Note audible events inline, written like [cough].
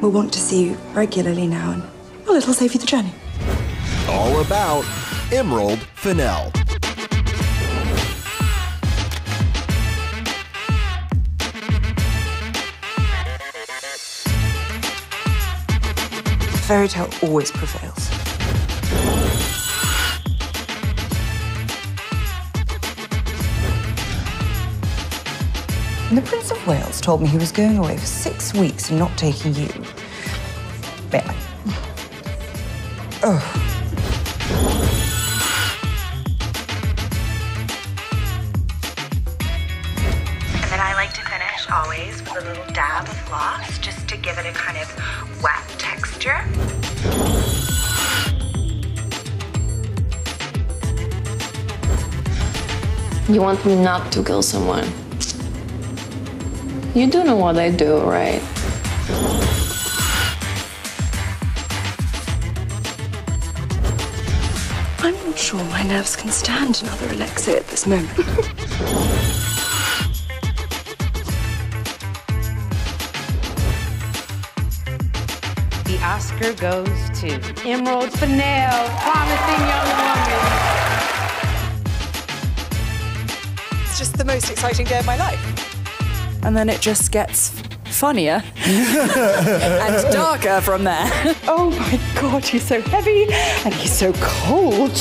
will want to see you regularly now, and well, it'll save you the journey. All about Emerald Fennell. Fairy tale always prevails. And the Prince of Wales told me he was going away for six weeks and not taking you. Yeah. Oh. And then I like to finish always with a little dab of gloss just to give it a kind of wet texture. You want me not to kill someone? You do know what I do, right? I'm not sure my nerves can stand another elixir at this moment. [laughs] The Oscar goes to Emerald Fennell, promising young woman. It's just the most exciting day of my life. And then it just gets funnier [laughs] and darker from there. Oh my god, he's so heavy and he's so cold.